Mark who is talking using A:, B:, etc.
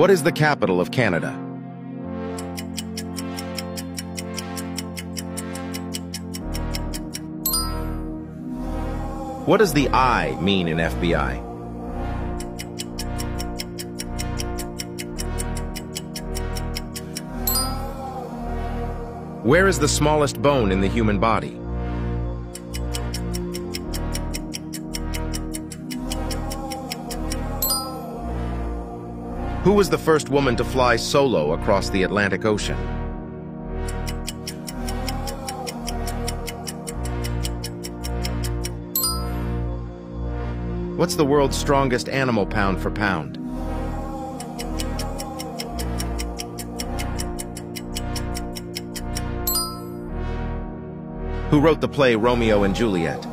A: What is the capital of Canada? What does the I mean in FBI? Where is the smallest bone in the human body? Who was the first woman to fly solo across the Atlantic Ocean? What's the world's strongest animal pound for pound? Who wrote the play Romeo and Juliet?